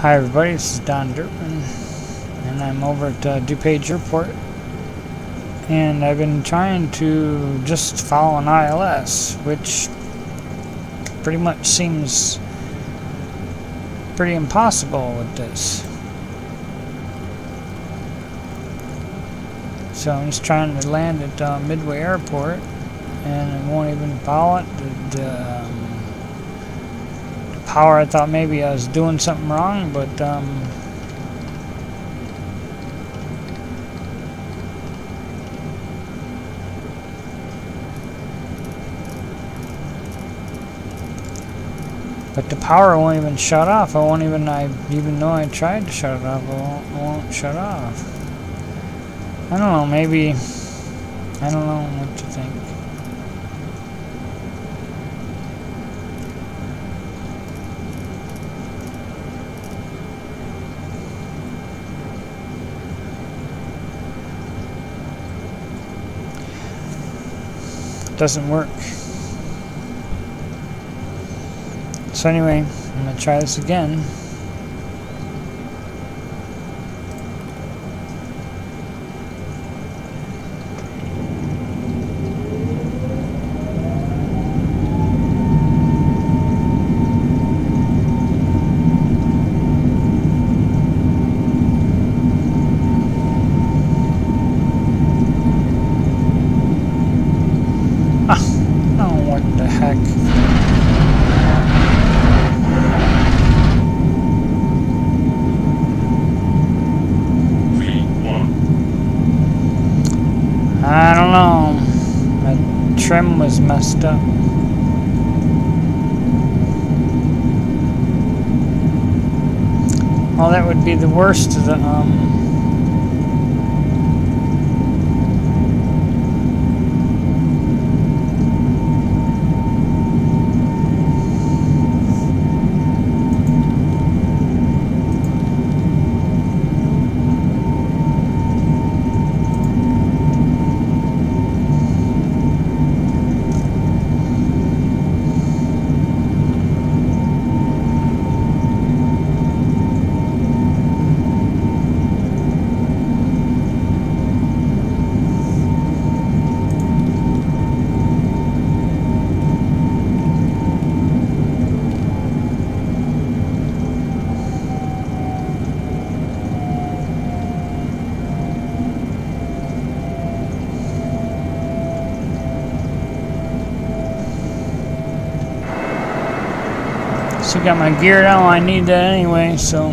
Hi everybody, this is Don Derwin, and I'm over at uh, DuPage Airport, and I've been trying to just follow an ILS, which pretty much seems pretty impossible with this. So I'm just trying to land at uh, Midway Airport, and it won't even follow it. Um, power, I thought maybe I was doing something wrong, but um, But the power won't even shut off. I won't even, I even though I tried to shut it off, it won't, it won't shut off. I don't know, maybe, I don't know what to think. Doesn't work. So anyway, I'm going to try this again. Oh, what the heck. I don't know. My trim was messed up. Well, that would be the worst of the, um... Still got my gear down. I need that anyway, so.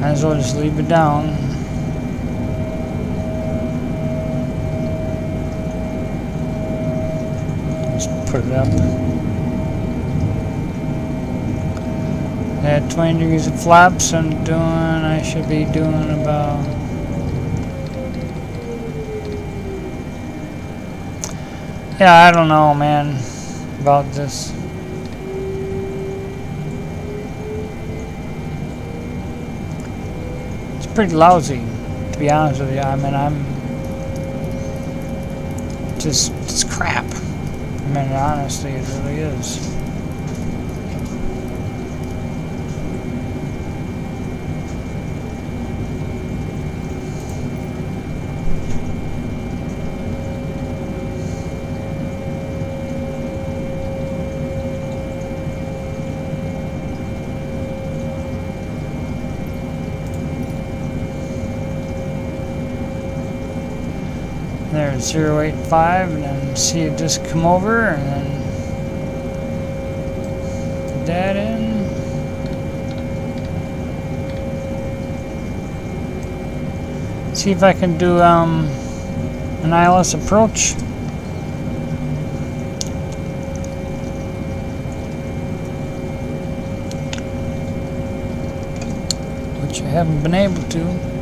Might as well just leave it down. Just put it up. At 20 degrees of flaps, I'm doing, I should be doing about Yeah, I don't know, man, about this. It's pretty lousy, to be honest with you. I mean, I'm just, it's crap. I mean, honestly, it really is. There's 085 and then see it just come over and then that in. See if I can do um, an ILS approach. Which I haven't been able to.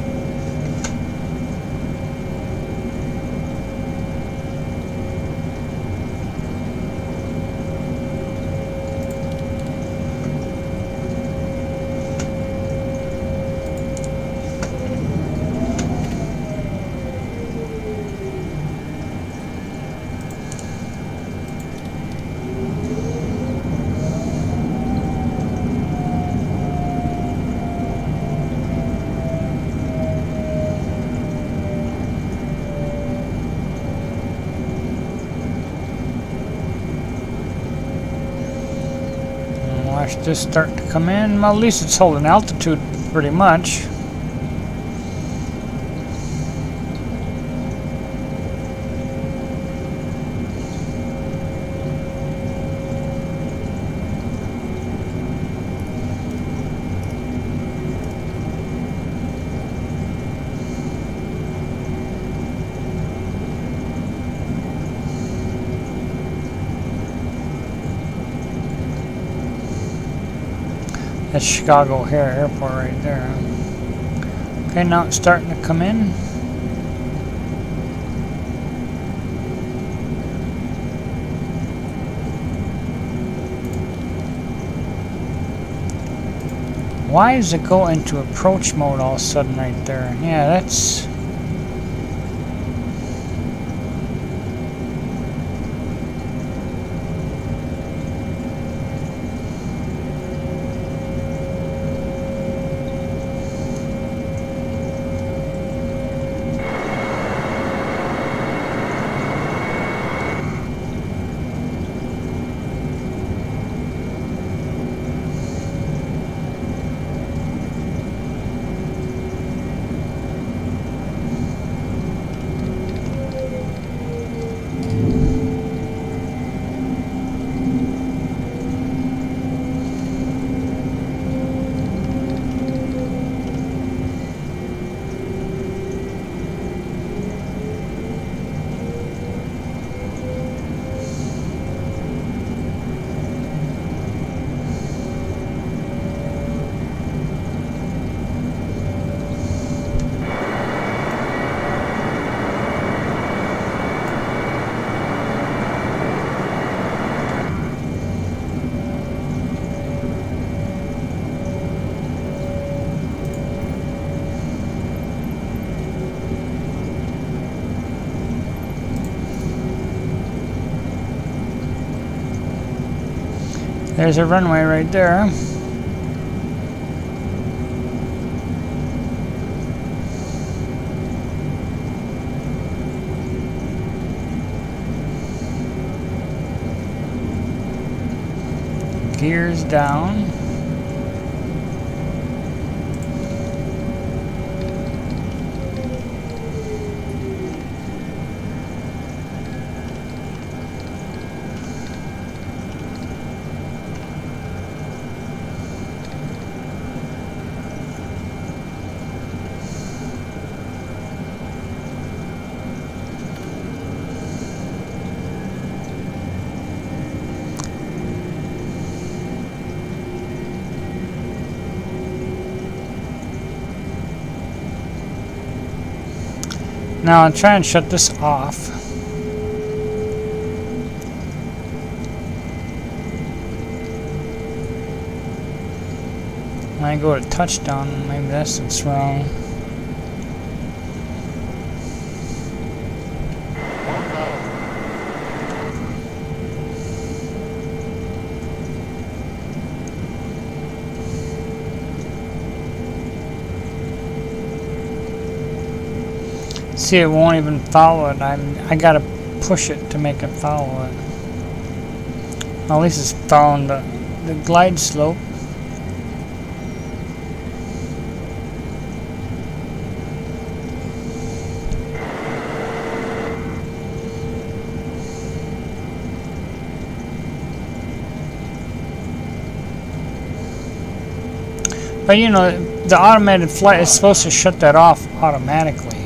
Watch this start to come in. Well, at least it's holding altitude pretty much. That's Chicago O'Hare Airport right there. Okay, now it's starting to come in. Why does it go into approach mode all of a sudden right there? Yeah, that's... There's a runway right there. Gears down. Now I'll try and shut this off. I go to touchdown, maybe that's what's wrong. See, it won't even follow it. I'm, I gotta push it to make it follow it. At least it's following the, the glide slope. But you know, the automated flight is supposed to shut that off automatically.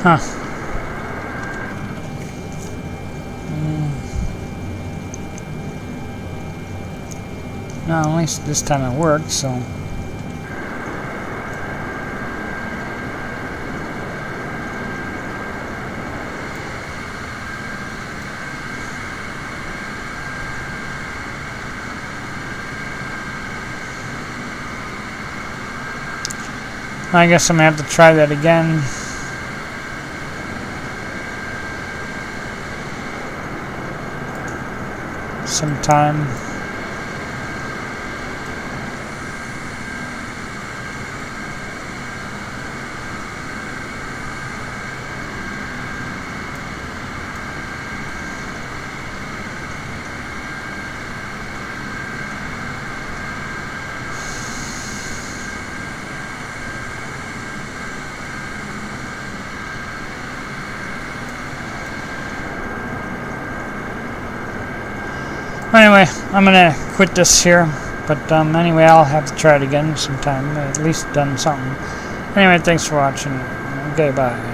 Huh. Mm. No, at least this time it worked, so... I guess I'm gonna have to try that again. Sometime. Anyway, I'm gonna quit this here. But um, anyway, I'll have to try it again sometime. At least done something. Anyway, thanks for watching. Okay, bye.